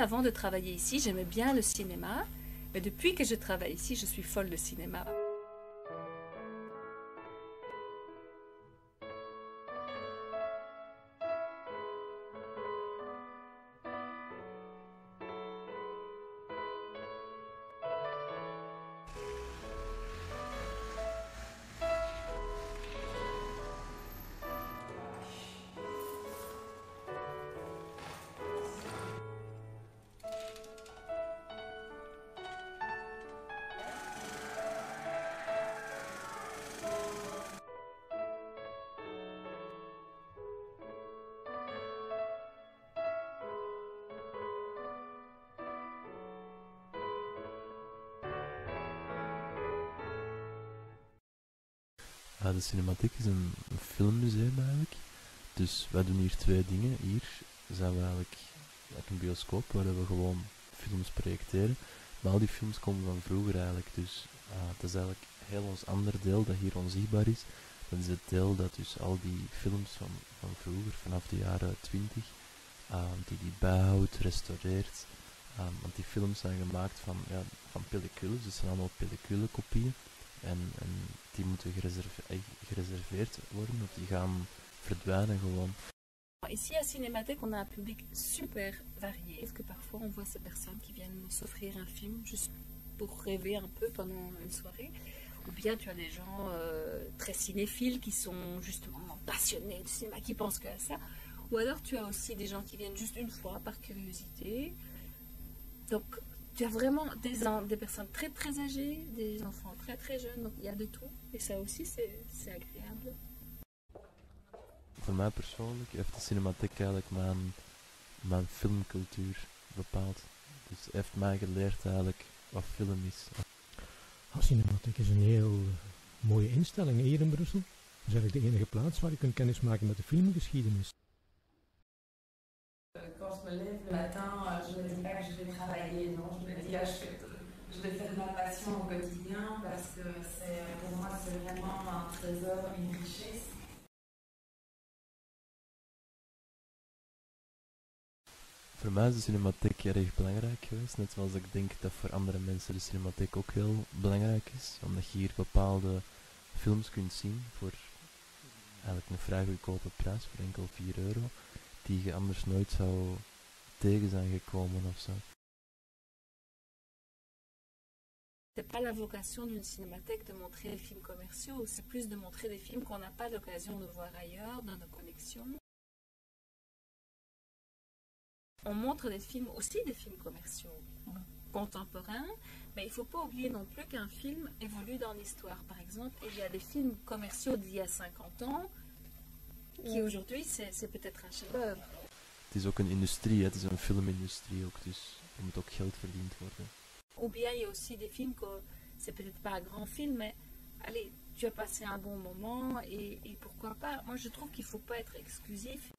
Avant de travailler ici, j'aimais bien le cinéma, mais depuis que je travaille ici, je suis folle de cinéma. De Cinematheek is een filmmuseum eigenlijk. Dus wij doen hier twee dingen. Hier zijn we eigenlijk, een bioscoop waar we gewoon films projecteren. Maar al die films komen van vroeger eigenlijk. Dus dat is eigenlijk heel ons ander deel dat hier onzichtbaar is. Dat is het deel dat dus al die films van, van vroeger, vanaf de jaren 20, uh, die die bijhoudt, restaureert. Um, want die films zijn gemaakt van, ja, van pellicules, dus zijn allemaal pellicule-kopieën. En, en die moeten gereserve gereserveerd worden of die. Ici à Cinémathèque, on a un public super varié. Parce que parfois on voit ces personnes qui viennent s'offrir un film juste pour rêver un peu pendant une soirée. Ou bien tu as des gens euh, très cinéphiles qui sont justement passionnés de cinéma, qui pensent qu'à ça. Ou alors tu as aussi des gens qui viennent juste une fois par curiosité. Donc tu as vraiment des, des personnes très très âgées, des enfants très très jeunes, donc il y a de tout. Et ça aussi, c'est agréable. Voor mij persoonlijk heeft de cinematiek eigenlijk mijn, mijn filmcultuur bepaald. Dus heeft mij geleerd eigenlijk wat film is. Oh, cinematiek is een heel mooie instelling hier in Brussel. Dat is eigenlijk de enige plaats waar je kunt kennismaken met de filmgeschiedenis. Quand je me lève le matin, je ne dis pas que je vais travailler, non, je me dis ah, je, je vais faire de ma passion au quotidien parce que c'est pour moi c'est vraiment un trésor, une richesse. Voor mij is de cinematiek erg belangrijk geweest, net zoals ik denk dat voor andere mensen de cinematiek ook heel belangrijk is, omdat je hier bepaalde films kunt zien voor eigenlijk een vrij goedkope prijs, voor enkel 4 euro, die je anders nooit zou tegen zijn gekomen of zo. C'est pas la vocation d'une cinémathèque de montrer des films commerciaux, c'est plus de montrer des films qu'on n'a pas l'occasion de voir ailleurs dans nos collections. On montre des films, aussi des films commerciaux contemporains, mais il ne faut pas oublier non plus qu'un film évolue dans l'histoire. Par exemple, il y a des films commerciaux d'il y a 50 ans, qui aujourd'hui, c'est peut-être un chef-d'œuvre. Het is ook een industrie, het is een filmindustrie ook, dus er moet ook geld verdiend worden. Ou bien il y a aussi des films que c'est peut-être pas un grand film, mais allez, tu as passé un bon moment et, et pourquoi pas. Moi je trouve qu'il ne faut pas être exclusif.